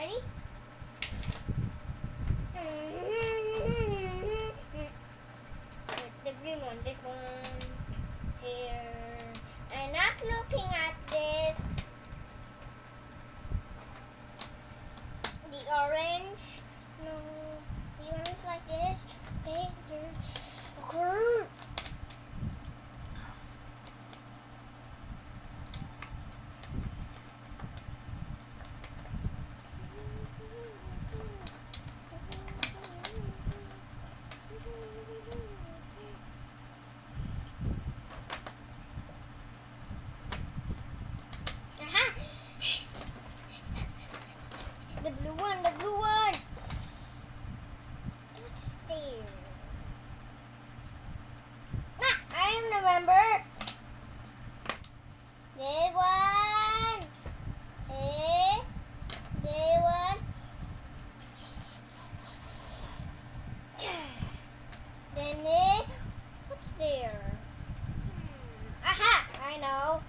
Ready? the green one, this one, here. The blue one, the blue one. What's there? Ah, I remember. Day one. Day day one. Then they, what's there? Hmm. Aha, I know.